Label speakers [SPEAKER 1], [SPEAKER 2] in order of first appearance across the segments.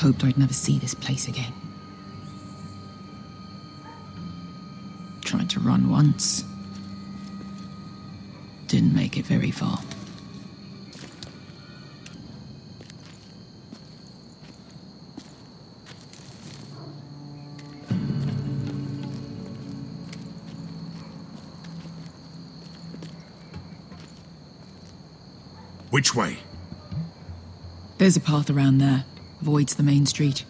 [SPEAKER 1] Hoped I'd never see this place again. Tried to run once. Didn't make it very far.
[SPEAKER 2] Which way?
[SPEAKER 1] There's a path around there. Avoids the main street.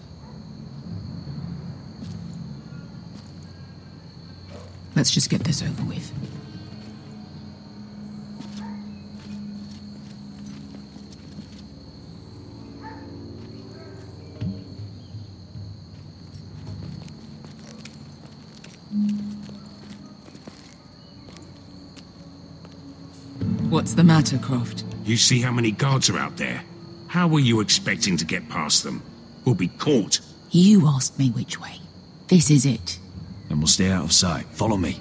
[SPEAKER 1] Let's just get this over with. What's the matter, Croft?
[SPEAKER 2] You see how many guards are out there? How were you expecting to get past them? We'll be caught.
[SPEAKER 1] You asked me which way. This is it.
[SPEAKER 3] Then we'll stay out of sight. Follow me.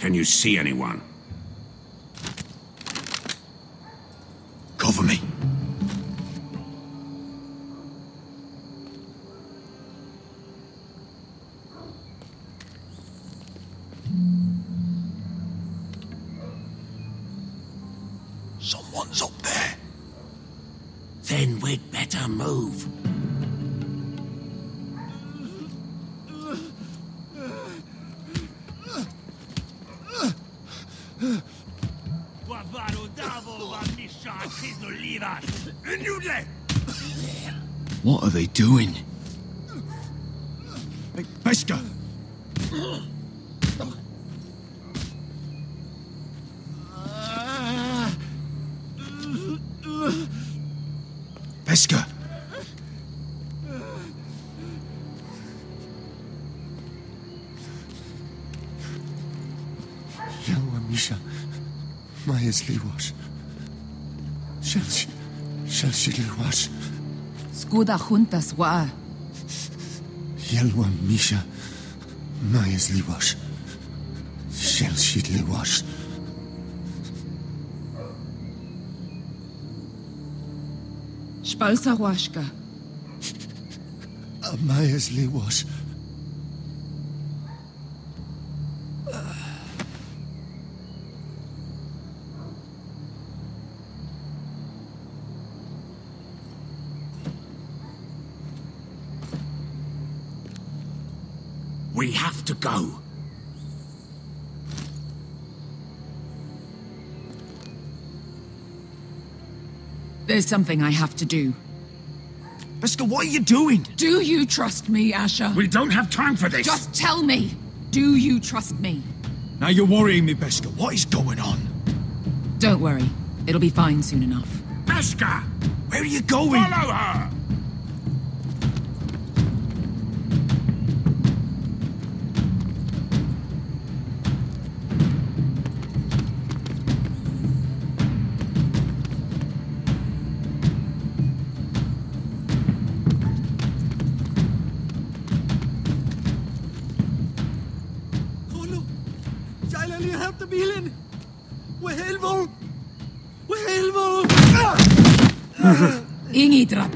[SPEAKER 2] Can you see anyone?
[SPEAKER 3] Ej, weź go! Weź! Biała
[SPEAKER 4] misia ma jest liłasz. Szelsi, szelsi liłasz.
[SPEAKER 1] Skuda huntas wa.
[SPEAKER 4] Yelwa Misha, Majes Liwash. Shelshi Liwash.
[SPEAKER 1] Spalsa washka.
[SPEAKER 4] Majes Liwash.
[SPEAKER 2] We have to go.
[SPEAKER 1] There's something I have to do.
[SPEAKER 3] Beskha, what are you doing?
[SPEAKER 1] Do you trust me, Asher?
[SPEAKER 2] We don't have time for this.
[SPEAKER 1] Just tell me. Do you trust me?
[SPEAKER 3] Now you're worrying me, Beskha. What is going on?
[SPEAKER 1] Don't worry. It'll be fine soon enough.
[SPEAKER 2] Beskha!
[SPEAKER 3] Where are you going?
[SPEAKER 2] Follow her!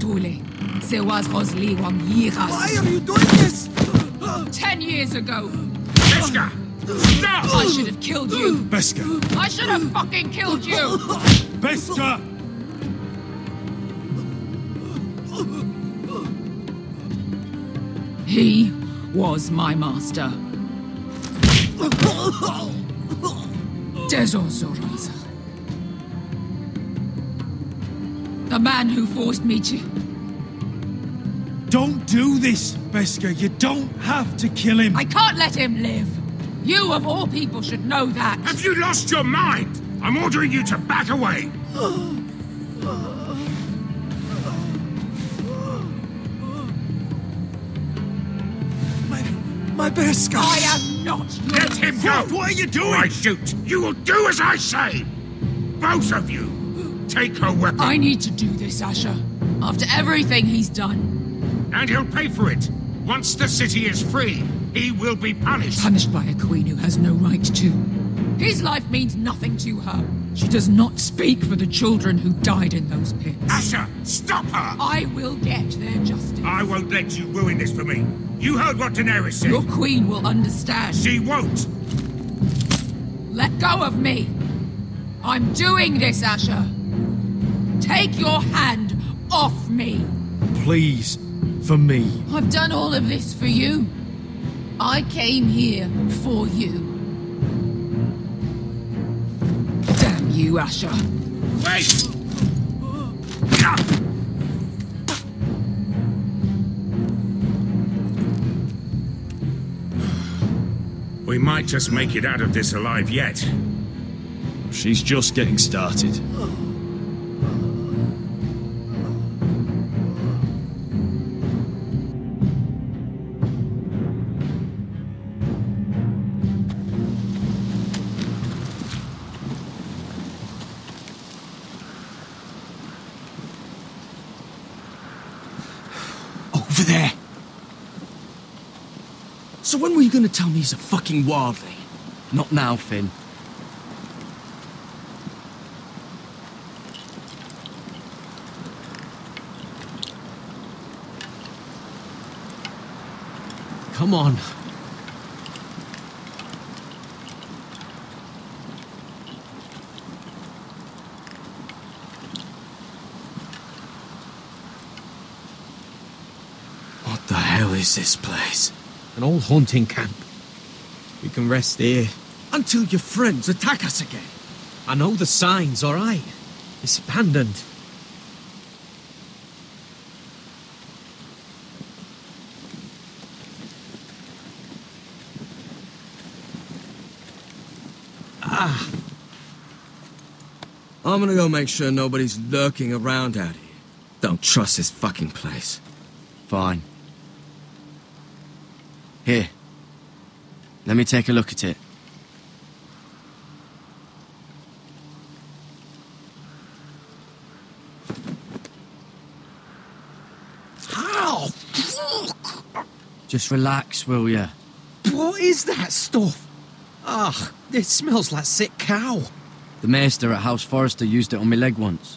[SPEAKER 1] Ingi dratule. Se was Rosli wam
[SPEAKER 5] Why are you doing this?
[SPEAKER 1] Ten years ago,
[SPEAKER 2] Beskha! Stop!
[SPEAKER 1] I should have killed you.
[SPEAKER 3] Beskha!
[SPEAKER 1] I should have fucking killed you.
[SPEAKER 3] Beskha!
[SPEAKER 1] He was my master. Dezhor zo Raza. The man who forced me to.
[SPEAKER 3] Don't do this, Beskha. You don't have to kill him.
[SPEAKER 1] I can't let him live. You, of all people, should know that.
[SPEAKER 2] Have you lost your mind? I'm ordering you to back away.
[SPEAKER 5] My, my best guy.
[SPEAKER 1] I am not your
[SPEAKER 2] Let him go!
[SPEAKER 3] Croft, what are you doing?
[SPEAKER 2] I shoot. You will do as I say. Both of you. Take her weapon.
[SPEAKER 1] I need to do this, Asher. After everything he's done.
[SPEAKER 2] And he'll pay for it. Once the city is free, he will be punished.
[SPEAKER 1] Punished by a queen who has no right to. His life means nothing to her. She does not speak for the children who died in those pits.
[SPEAKER 2] Asher, stop her!
[SPEAKER 1] I will get their justice.
[SPEAKER 2] I won't let you ruin this for me. You heard what Daenerys said.
[SPEAKER 1] Your queen will understand.
[SPEAKER 2] She won't.
[SPEAKER 1] Let go of me. I'm doing this, Asher. Take your hand off me.
[SPEAKER 3] Please, for me.
[SPEAKER 1] I've done all of this for you. I came here for you. Damn you, Asher.
[SPEAKER 2] Wait! We might just make it out of this alive yet.
[SPEAKER 3] She's just getting started.
[SPEAKER 6] Gonna tell me he's a fucking wildling?
[SPEAKER 7] Not now, Finn.
[SPEAKER 6] Come on. What the hell is this place?
[SPEAKER 5] An old hunting camp. We can rest here.
[SPEAKER 6] Until your friends attack us again.
[SPEAKER 5] I know the signs, all right. It's abandoned.
[SPEAKER 6] Ah. I'm gonna go make sure nobody's lurking around out here. Don't trust this fucking place.
[SPEAKER 7] Fine. Here. Let me take a look at it.
[SPEAKER 5] How?
[SPEAKER 7] Just relax, will ya?
[SPEAKER 5] What is that stuff? Ah, it smells like sick cow.
[SPEAKER 7] The maester at House Forrester used it on my leg once.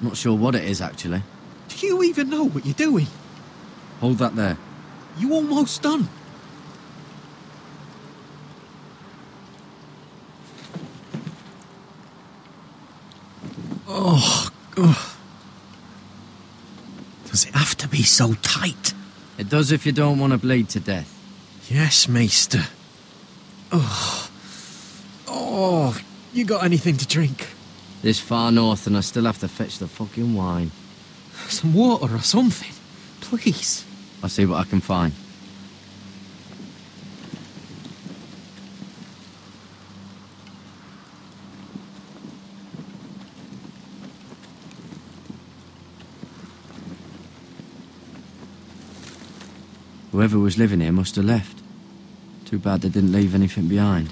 [SPEAKER 7] Not sure what it is, actually.
[SPEAKER 5] Do you even know what you're doing?
[SPEAKER 7] Hold that there.
[SPEAKER 5] You almost done. Oh, ugh. Does it have to be so tight?
[SPEAKER 7] It does if you don't want to bleed to death.
[SPEAKER 5] Yes, Maester. Oh. Oh, you got anything to drink?
[SPEAKER 7] This far north and I still have to fetch the fucking wine.
[SPEAKER 5] Some water or something? Please.
[SPEAKER 7] I'll see what I can find. Whoever was living here must have left. Too bad they didn't leave anything behind.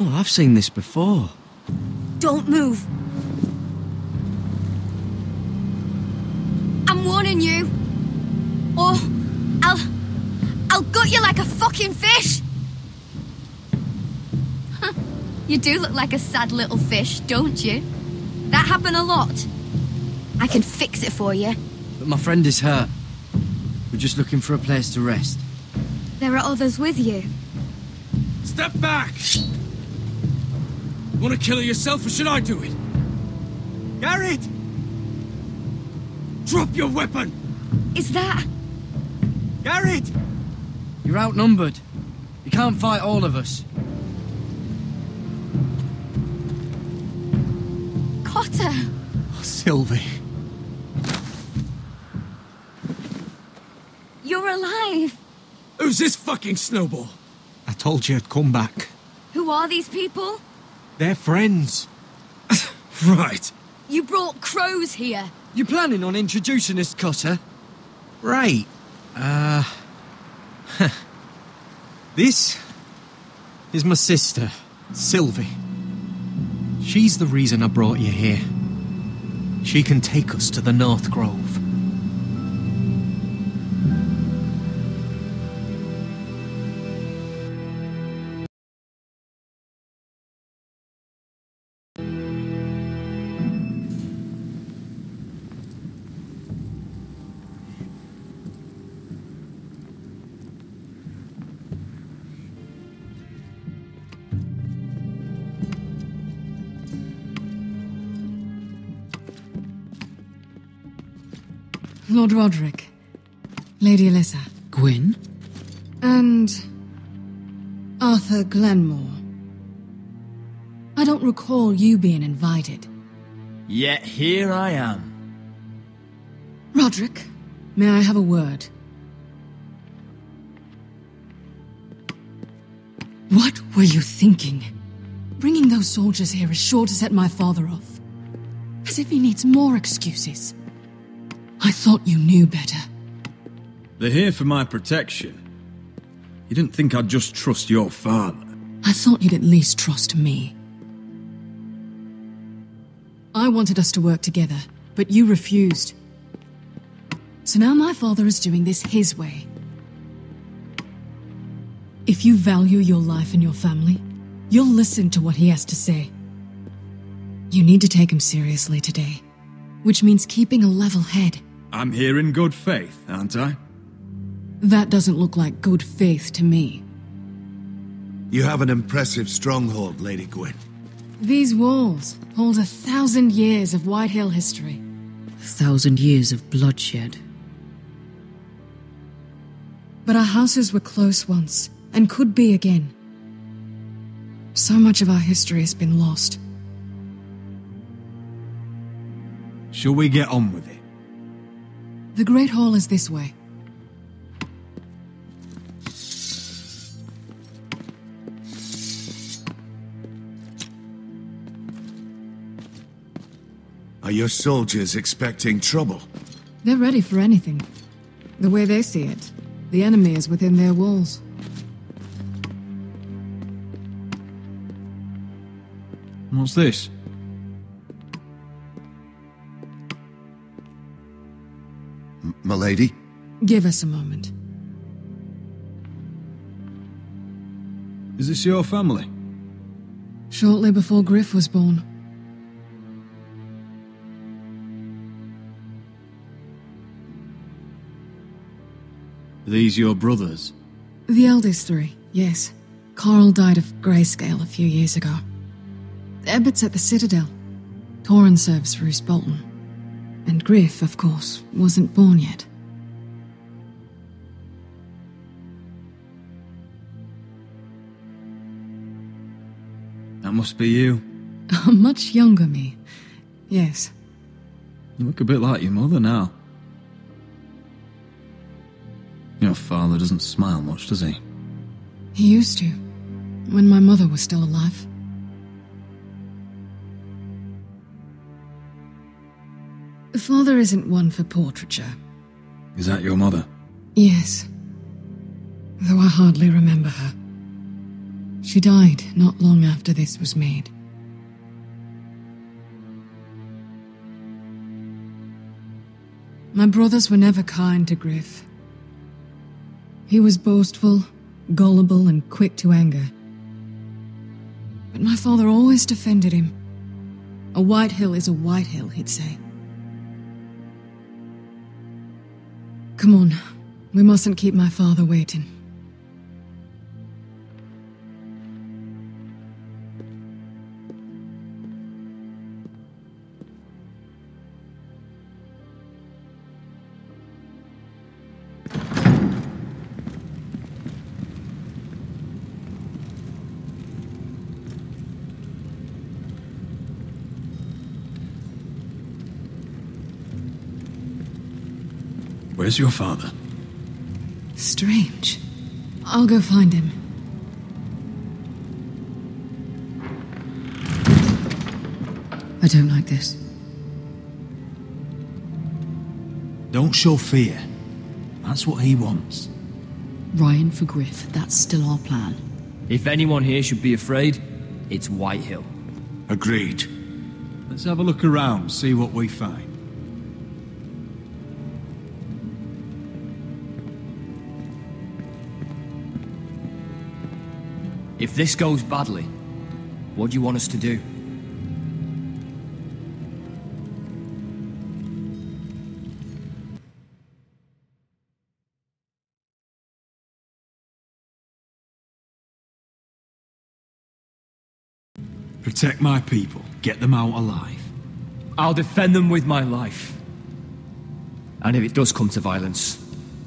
[SPEAKER 7] Oh, I've seen this before.
[SPEAKER 8] Don't move. I'm warning you. Or I'll. I'll gut you like a fucking fish. You do look like a sad little fish, don't you? That happen a lot. I can fix it for you.
[SPEAKER 7] But my friend is hurt. We're just looking for a place to rest.
[SPEAKER 8] There are others with you.
[SPEAKER 6] Step back! Want to kill her yourself or should I do it? Garrett! Drop your weapon!
[SPEAKER 8] Is that.
[SPEAKER 6] Garrett!
[SPEAKER 7] You're outnumbered. You can't fight all of us.
[SPEAKER 8] Cotter?
[SPEAKER 6] Oh,
[SPEAKER 5] Sylvi.
[SPEAKER 8] You're alive.
[SPEAKER 6] Who's this fucking snowball?
[SPEAKER 5] I told you I'd come back.
[SPEAKER 8] Who are these people?
[SPEAKER 5] They're friends.
[SPEAKER 6] Right.
[SPEAKER 8] You brought crows here.
[SPEAKER 7] You planning on introducing us, Cotter?
[SPEAKER 5] Right. Uh. this is my sister, Sylvi. She's the reason I brought you here. She can take us to the North Grove.
[SPEAKER 9] Lord Rodrik, Lady Elissa,
[SPEAKER 1] Gwyn?
[SPEAKER 9] and Arthur Glenmore. I don't recall you being invited.
[SPEAKER 1] Yet here I am.
[SPEAKER 9] Rodrik, may I have a word? What were you thinking? Bringing those soldiers here is sure to set my father off. As if he needs more excuses. I thought you knew better.
[SPEAKER 1] They're here for my protection. You didn't think I'd just trust your father.
[SPEAKER 9] I thought you'd at least trust me. I wanted us to work together, but you refused. So now my father is doing this his way. If you value your life and your family, you'll listen to what he has to say. You need to take him seriously today, which means keeping a level head.
[SPEAKER 1] I'm here in good faith, aren't I?
[SPEAKER 9] That doesn't look like good faith to me.
[SPEAKER 4] You have an impressive stronghold, Lady Gwyn.
[SPEAKER 9] These walls hold a thousand years of White Hill history.
[SPEAKER 1] A thousand years of bloodshed.
[SPEAKER 9] But our houses were close once, and could be again. So much of our history has been lost.
[SPEAKER 1] Shall we get on with it?
[SPEAKER 9] The Great Hall is this way.
[SPEAKER 4] Are your soldiers expecting trouble?
[SPEAKER 9] They're ready for anything. The way they see it, the enemy is within their walls.
[SPEAKER 1] What's this?
[SPEAKER 4] Milady?
[SPEAKER 9] Give us a moment.
[SPEAKER 1] Is this your family?
[SPEAKER 9] Shortly before Gryff was born.
[SPEAKER 1] Are these your brothers?
[SPEAKER 9] The eldest three, yes. Carl died of grayscale a few years ago. Ebbett's at the Citadel. Torin serves Roose Bolton. And Gryff, of course, wasn't born yet.
[SPEAKER 1] That must be you.
[SPEAKER 9] A much younger me. Yes.
[SPEAKER 1] You look a bit like your mother now. Your father doesn't smile much, does he?
[SPEAKER 9] He used to. When my mother was still alive. Father isn't one for portraiture.
[SPEAKER 1] Is that your mother?
[SPEAKER 9] Yes. Though I hardly remember her. She died not long after this was made. My brothers were never kind to Gryff. He was boastful, gullible, and quick to anger. But my father always defended him. A white hill is a white hill, he'd say. Come on, we mustn't keep my father waiting.
[SPEAKER 1] Where's your father?
[SPEAKER 9] Strange. I'll go find him. I don't like this.
[SPEAKER 3] Don't show fear. That's what he wants.
[SPEAKER 10] Ryon for Gryff, that's still our plan.
[SPEAKER 11] If anyone here should be afraid, it's Whitehill.
[SPEAKER 12] Agreed.
[SPEAKER 3] Let's have a look around, see what we find.
[SPEAKER 11] If this goes badly, what do you want us to do?
[SPEAKER 3] Protect my people. Get them out alive.
[SPEAKER 11] I'll defend them with my life. And if it does come to violence,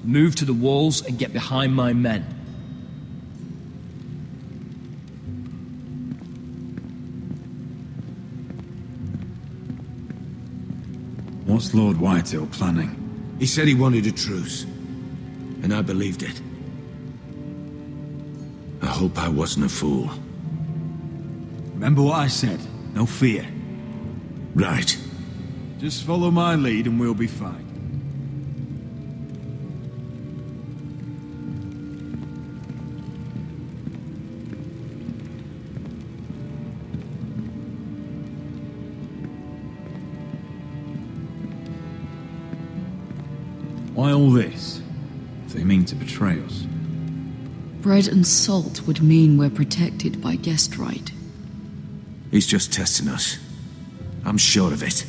[SPEAKER 11] move to the walls and get behind my men.
[SPEAKER 1] What's Lord Whitehill planning?
[SPEAKER 12] He said he wanted a truce. And I believed it. I hope I wasn't a fool.
[SPEAKER 3] Remember what I said. No fear.
[SPEAKER 12] Right.
[SPEAKER 3] Just follow my lead and we'll be fine.
[SPEAKER 10] Bread and salt would mean we're protected by guest right.
[SPEAKER 12] He's just testing us. I'm sure of it.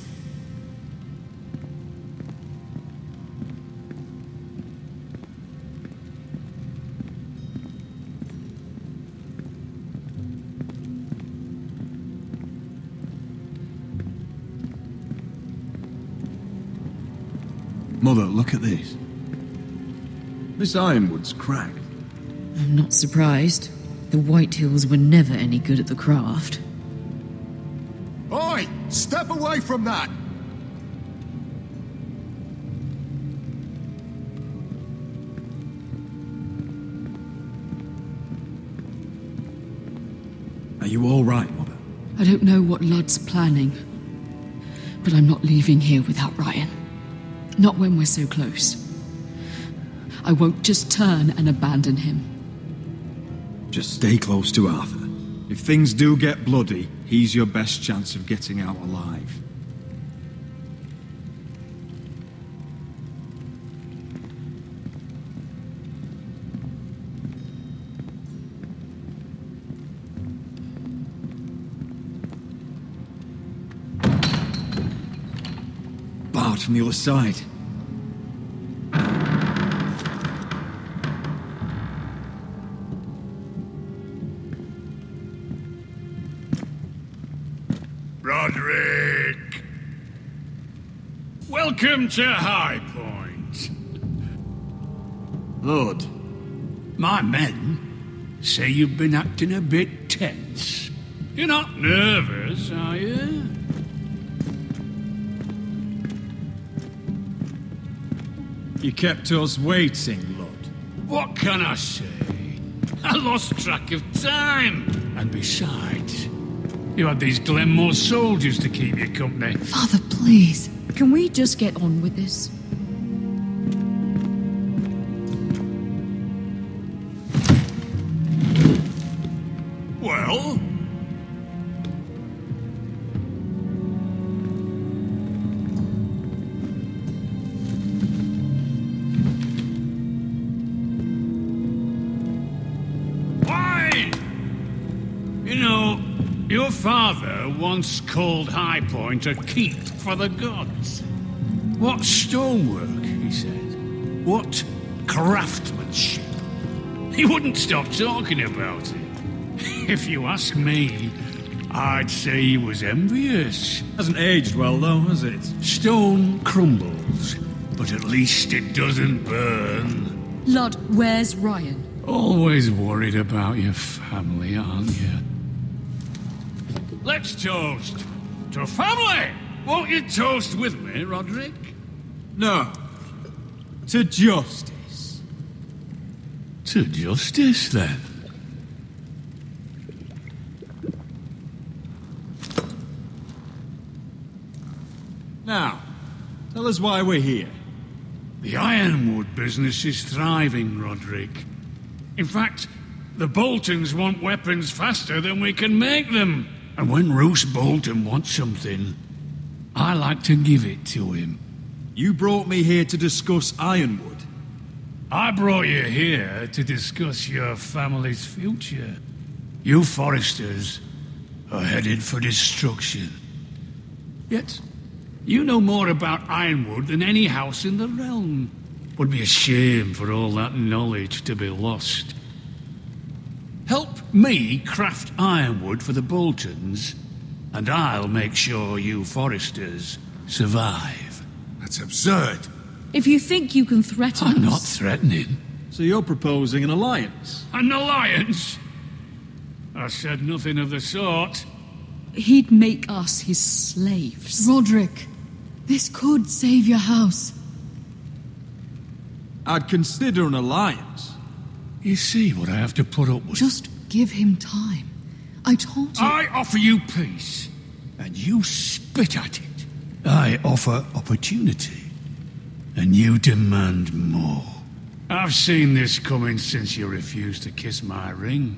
[SPEAKER 3] Mother, look at this. This ironwood's cracked.
[SPEAKER 10] I'm not surprised. The White Hills were never any good at the craft.
[SPEAKER 4] Oi! Step away from that!
[SPEAKER 3] Are you all right, Mother?
[SPEAKER 10] I don't know what Ludd's planning, but I'm not leaving here without Ryon. Not when we're so close. I won't just turn and abandon him.
[SPEAKER 3] Just stay close to Arthur. If things do get bloody, he's your best chance of getting out alive. Barred from the other side.
[SPEAKER 12] Welcome to High Point.
[SPEAKER 3] Lord,
[SPEAKER 12] My men say you've been acting a bit tense. You're not nervous, are you?
[SPEAKER 3] you kept us waiting, Lord.
[SPEAKER 12] What can I say? I lost track of time. And besides, you had these Glenmore soldiers to keep you company.
[SPEAKER 10] Father, please. Can we just get on with this?
[SPEAKER 12] Your father once called High Point a keep for the gods. What stonework, he said. What craftsmanship. He wouldn't stop talking about it. If you ask me, I'd say he was envious.
[SPEAKER 3] Hasn't aged well, though, has it?
[SPEAKER 12] Stone crumbles, but at least it doesn't burn.
[SPEAKER 10] Ludd, where's Ryon?
[SPEAKER 12] Always worried about your family, aren't you? Let's toast to family! Won't you toast with me, Rodrik?
[SPEAKER 3] No. To justice.
[SPEAKER 12] To justice, then.
[SPEAKER 3] Now, tell us why we're here.
[SPEAKER 12] The Ironwood business is thriving, Rodrik. In fact, the Boltons want weapons faster than we can make them. And when Roose Bolton wants something, I like to give it to him.
[SPEAKER 3] You brought me here to discuss Ironwood.
[SPEAKER 12] I brought you here to discuss your family's future. You Forresters are headed for destruction. Yet, you know more about Ironwood than any house in the realm. Would be a shame for all that knowledge to be lost. Help me craft ironwood for the Boltons, and I'll make sure you Forresters survive.
[SPEAKER 4] That's absurd.
[SPEAKER 10] If you think you can threaten
[SPEAKER 12] I'm
[SPEAKER 10] us...
[SPEAKER 12] not threatening.
[SPEAKER 3] So you're proposing an alliance?
[SPEAKER 12] An alliance? I said nothing of the sort.
[SPEAKER 10] He'd make us his slaves.
[SPEAKER 9] Rodrik, this could save your house.
[SPEAKER 3] I'd consider an alliance.
[SPEAKER 12] You see what I have to put up with?
[SPEAKER 9] Just give him time. I told you.
[SPEAKER 12] I offer you peace, and you spit at it. I offer opportunity, and you demand more. I've seen this coming since you refused to kiss my ring.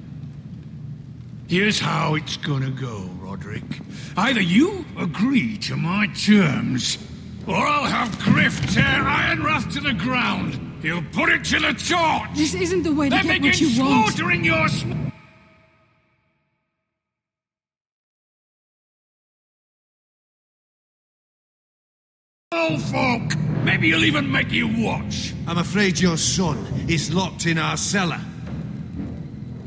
[SPEAKER 12] Here's how it's gonna go, Rodrik. Either you agree to my terms, or I'll have Gryff tear Ironrath to the ground. He'll put it to the torch.
[SPEAKER 9] This isn't the way to
[SPEAKER 12] Then
[SPEAKER 9] get what you want.
[SPEAKER 12] slaughtering your folk. Maybe he'll even make you watch.
[SPEAKER 4] I'm afraid your son is locked in our cellar.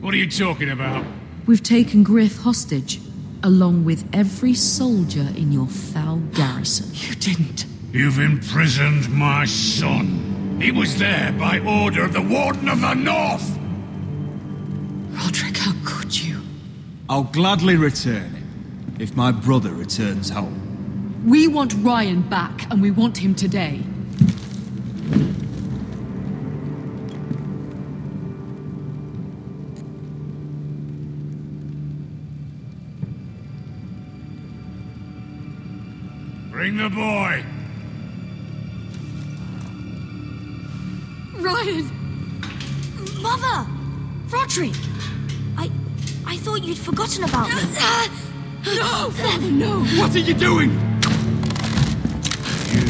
[SPEAKER 12] What are you talking about?
[SPEAKER 10] We've taken Gryff hostage, along with every soldier in your foul garrison.
[SPEAKER 9] You didn't.
[SPEAKER 12] You've imprisoned my son. He was there by order of the Warden of the North.
[SPEAKER 9] Rodrik, how could you?
[SPEAKER 3] I'll gladly return him, if my brother returns home.
[SPEAKER 10] We want Ryon back, and we want him today.
[SPEAKER 12] Bring the boy.
[SPEAKER 8] Ryon! Mother! Rodrik! I... I thought you'd forgotten about me.
[SPEAKER 10] No! Father, no!
[SPEAKER 12] What are you doing? You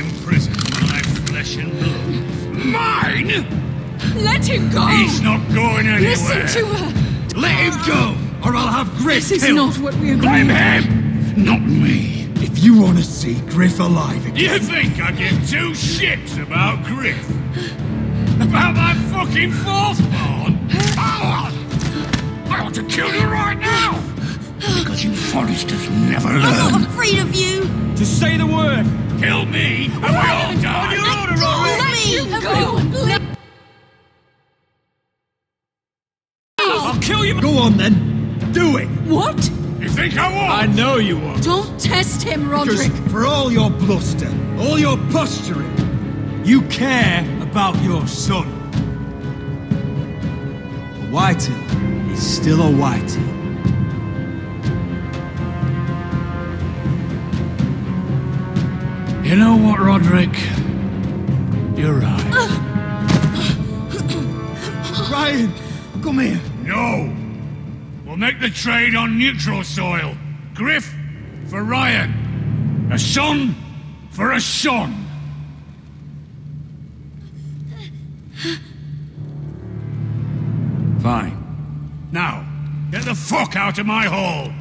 [SPEAKER 12] imprisoned my flesh and blood. Mine?
[SPEAKER 10] Let him go!
[SPEAKER 12] He's not going anywhere.
[SPEAKER 10] Listen to her!
[SPEAKER 12] Let him go, or I'll have Gryff
[SPEAKER 10] This is
[SPEAKER 12] killed.
[SPEAKER 10] not what we agreed.
[SPEAKER 12] Blame him, not me.
[SPEAKER 3] If you want to see Gryff alive again,
[SPEAKER 12] You think I give two shits about Gryff? About my fucking fourthborn? Oh, I want to kill you right now! Because you Forresters never learn.
[SPEAKER 8] I'm not afraid of you!
[SPEAKER 3] just say the word.
[SPEAKER 12] Kill me, and we all die.
[SPEAKER 8] Let me!
[SPEAKER 10] Go!
[SPEAKER 3] I'll kill you. Go on then. Do it.
[SPEAKER 10] What?
[SPEAKER 12] You think I won't?
[SPEAKER 3] I know you won't.
[SPEAKER 10] Don't test him,
[SPEAKER 3] Because
[SPEAKER 10] Rodrik!
[SPEAKER 3] for all your bluster, all your posturing, you care about your son. A Whitehill is still a Whitehill.
[SPEAKER 12] You know what, Rodrik? You're right.
[SPEAKER 3] Ryon, come here.
[SPEAKER 12] No! We'll make the trade on neutral soil. Gryff for Ryon. A son for a son. Fine. Now, get the fuck out of my hall.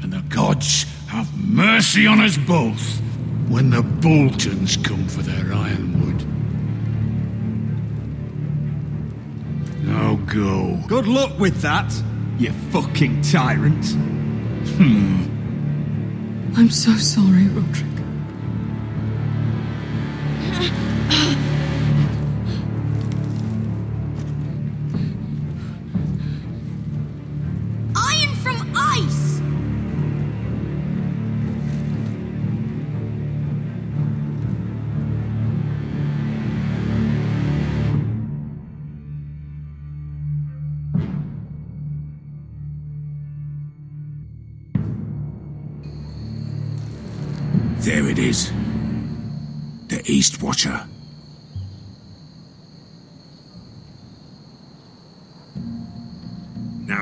[SPEAKER 12] And the gods have mercy on us both when the Boltons come for their ironwood. Now go.
[SPEAKER 3] Good luck with that, you fucking tyrant. Hmm.
[SPEAKER 9] I'm so sorry,
[SPEAKER 2] Rodrik.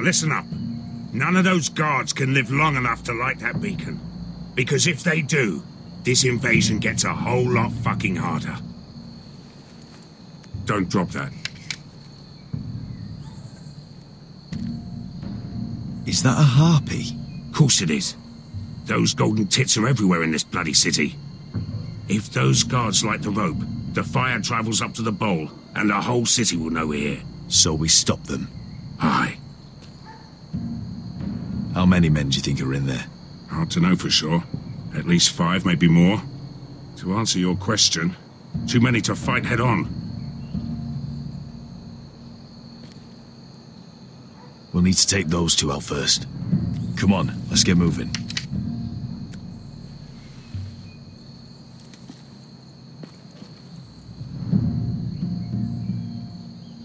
[SPEAKER 2] listen up. None of those guards can live long enough to light that beacon. Because if they do, this invasion gets a whole lot fucking harder. Don't drop that.
[SPEAKER 3] Is that a harpy?
[SPEAKER 2] Course it is. Those golden tits are everywhere in this bloody city. If those guards light the rope, the fire travels up to the bowl, and the whole city will know we're here.
[SPEAKER 3] So we stop them.
[SPEAKER 2] Aye.
[SPEAKER 3] How many men do you think are in there?
[SPEAKER 2] Hard to know for sure. At least five, maybe more. To answer your question, too many to fight head on.
[SPEAKER 3] We'll need to take those two out first. Come on, let's get moving.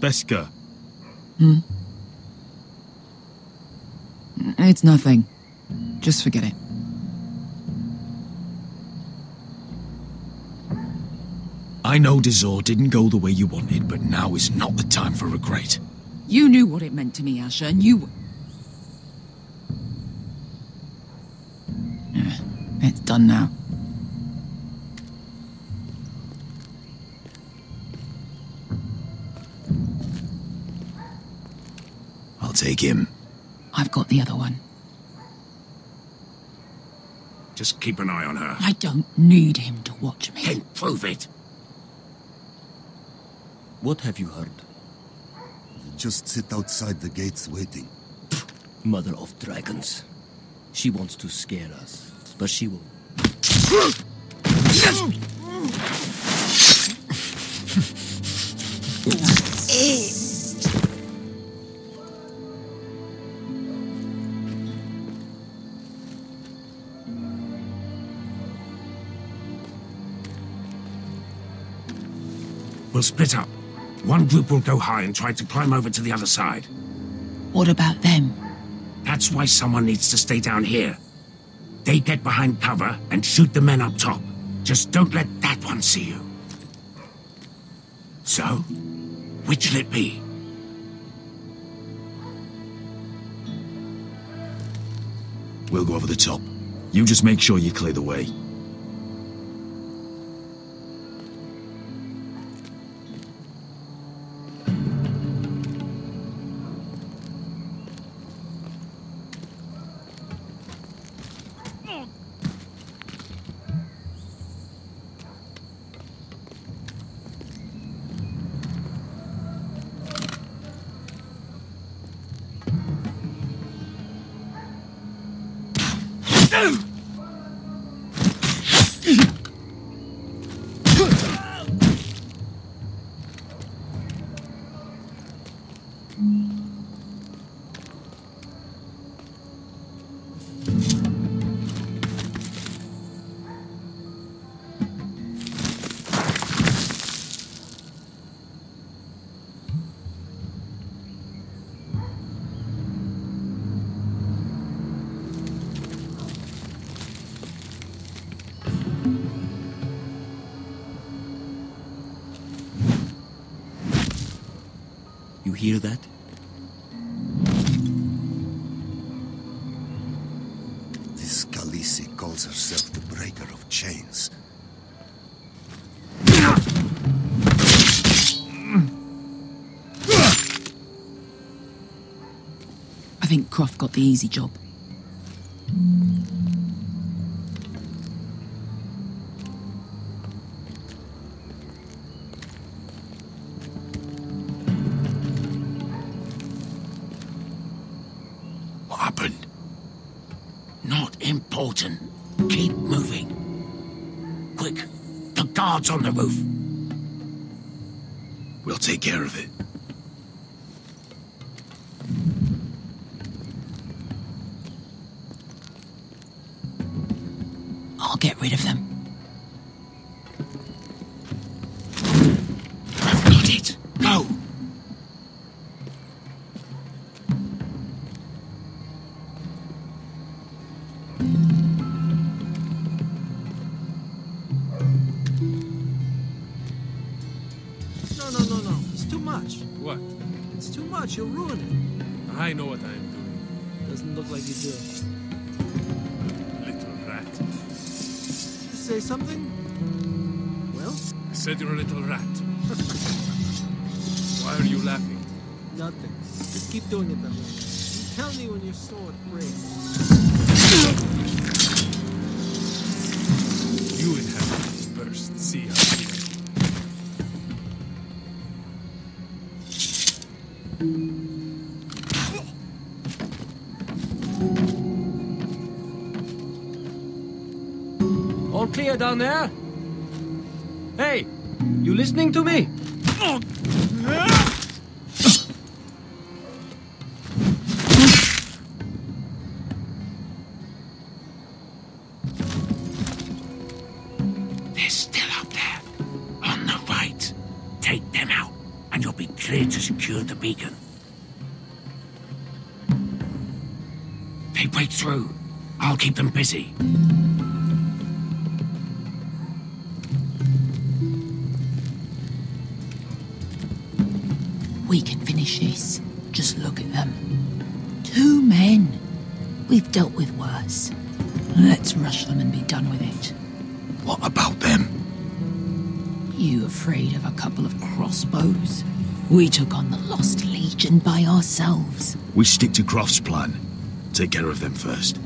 [SPEAKER 3] Beskha,
[SPEAKER 13] Hmm? It's nothing. Just forget it.
[SPEAKER 3] I know Dezhor didn't go the way you wanted, but now is not the time for regret.
[SPEAKER 13] You knew what it meant to me, Asher, and you... It's done now.
[SPEAKER 3] I'll take him.
[SPEAKER 13] I've got the other one.
[SPEAKER 2] Just keep an eye on her.
[SPEAKER 13] I don't need him to watch me.
[SPEAKER 2] Then prove it.
[SPEAKER 6] What have you heard?
[SPEAKER 4] Just sit outside the gates waiting.
[SPEAKER 6] Mother of dragons. She wants to scare us, but she will.
[SPEAKER 2] We'll split up. One group will go high and try to climb over to the other side.
[SPEAKER 13] What about them?
[SPEAKER 2] That's why someone needs to stay down here. They get behind cover and shoot the men up top. Just don't let that one see you. So, which'll it be?
[SPEAKER 3] We'll go over the top. You just make sure you clear the way.
[SPEAKER 6] Hear that?
[SPEAKER 4] This Khaleesi calls herself the Breaker of Chains.
[SPEAKER 13] I think Croft got the easy job.
[SPEAKER 14] I know what I am doing.
[SPEAKER 15] Doesn't look like you do.
[SPEAKER 14] Little rat.
[SPEAKER 15] Say something? Well?
[SPEAKER 14] I said you're a little rat. Why are you laughing?
[SPEAKER 15] Nothing. Just keep doing it that way. You tell me when your sword breaks.
[SPEAKER 14] You inhabit this burst. See how you
[SPEAKER 16] clear down there? Hey, you listening to me?
[SPEAKER 2] They're still up there. On the right. Take them out, and you'll be clear to secure the beacon. They break through. I'll keep them busy.
[SPEAKER 13] This. Just look at them. Two men. We've dealt with worse. Let's rush them and be done with it.
[SPEAKER 3] What about them?
[SPEAKER 13] You afraid of a couple of crossbows? We took on the Lost Legion by ourselves.
[SPEAKER 3] We stick to Croft's plan. Take care of them first.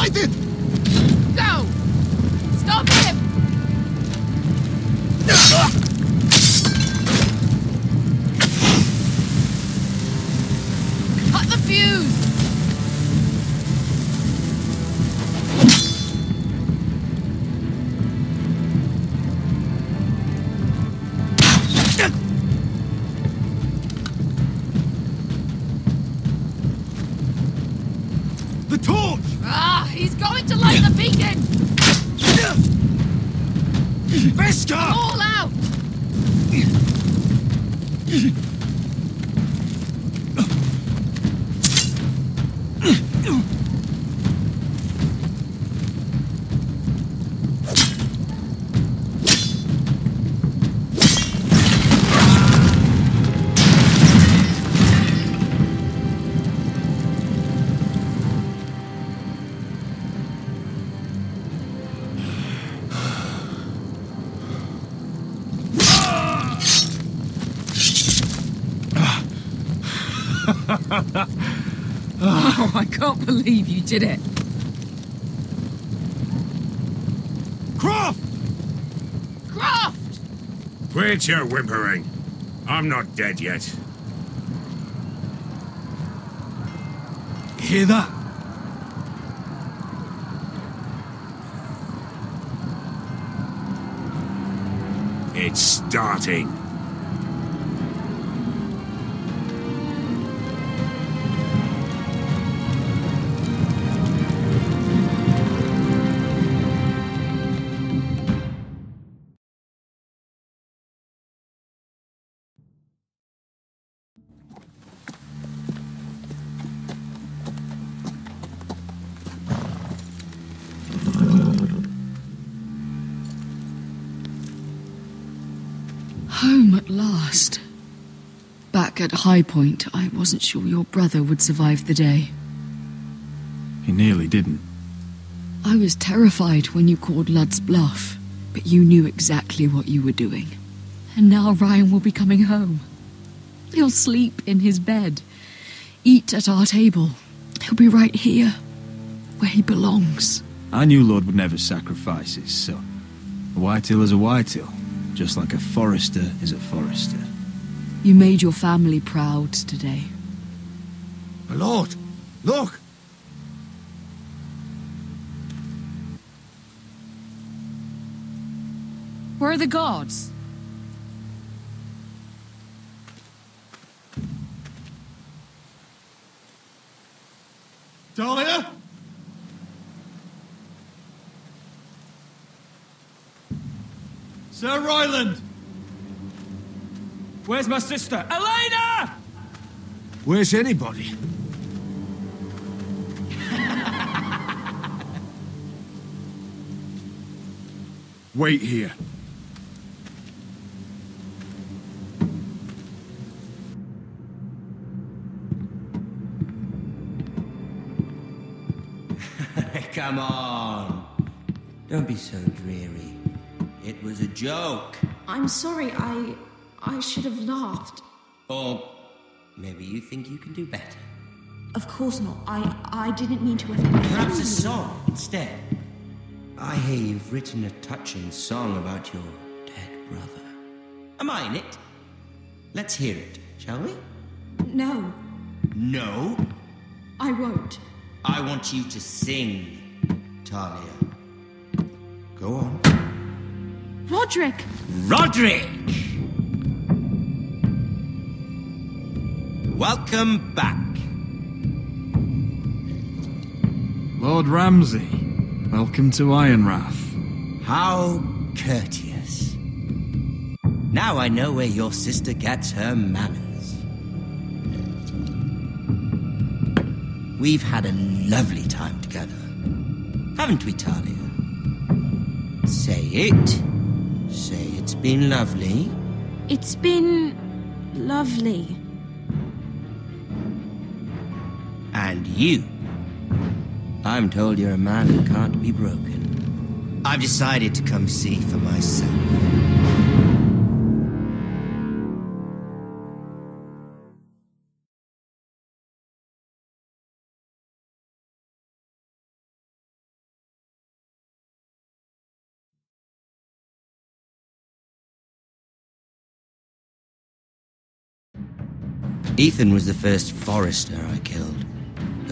[SPEAKER 2] Light
[SPEAKER 13] Oh, I can't believe you did it.
[SPEAKER 3] Croft!
[SPEAKER 13] Croft!
[SPEAKER 2] Quit your whimpering. I'm not dead yet.
[SPEAKER 17] Hear that?
[SPEAKER 2] It's starting.
[SPEAKER 10] High Point, I wasn't sure your brother would survive the day.
[SPEAKER 17] He nearly didn't.
[SPEAKER 10] I was terrified when you called Ludd's bluff, but you knew exactly what you were doing. And now Ryon will be coming home. He'll sleep in his bed, eat at our table. He'll be right here, where he belongs.
[SPEAKER 3] I knew Lord would never sacrifice his son. A Whitehill is a Whitehill, just like a Forrester is a Forrester.
[SPEAKER 10] You made your family proud today.
[SPEAKER 4] My lord, look!
[SPEAKER 10] Where are the guards?
[SPEAKER 3] Talia? Sir Royland!
[SPEAKER 11] Where's my sister? Elena!
[SPEAKER 2] Where's anybody?
[SPEAKER 3] Wait here.
[SPEAKER 18] Come on. Don't be so dreary. It was a joke.
[SPEAKER 19] I'm sorry, I. I should have laughed.
[SPEAKER 18] Or maybe you think you can do better.
[SPEAKER 19] Of course not. I. I didn't mean to offend
[SPEAKER 18] Perhaps a song instead. I hear you've written a touching song about your dead brother. Am I in it? Let's hear it, shall we?
[SPEAKER 19] No,
[SPEAKER 18] No.
[SPEAKER 19] I won't.
[SPEAKER 18] I want you to sing, Talia. Go on.
[SPEAKER 19] Rodrik!
[SPEAKER 18] Rodrik! Welcome back.
[SPEAKER 3] Lord Ramsay, welcome to Ironrath.
[SPEAKER 18] How courteous. Now I know where your sister gets her manners. We've had a lovely time together. Haven't we, Talia? Say it. Say it's been lovely.
[SPEAKER 19] It's been. lovely.
[SPEAKER 18] And you. I'm told you're a man who can't be broken. I've decided to come see for myself. Ethan was the first Forrester I killed.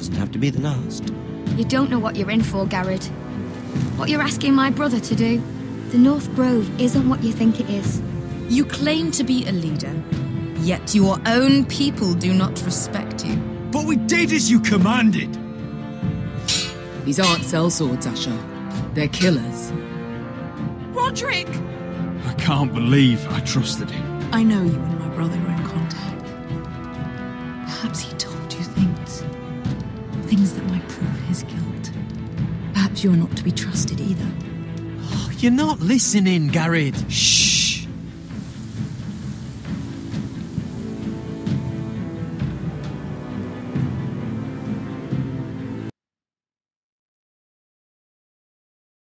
[SPEAKER 18] Doesn't have to be the last.
[SPEAKER 8] You don't know what you're in for, Gared. What you're asking my brother to do. The North Grove isn't what you think it is.
[SPEAKER 20] You claim to be a leader, yet your own people do not respect you.
[SPEAKER 1] But we did as you commanded.
[SPEAKER 10] These aren't sellswords, Asher. They're killers.
[SPEAKER 20] Rodrik!
[SPEAKER 3] I can't believe I trusted him.
[SPEAKER 10] I know you and my brother That might prove his guilt. Perhaps you're not to be trusted either.
[SPEAKER 5] Oh, you're not listening, Gared.
[SPEAKER 18] Shh!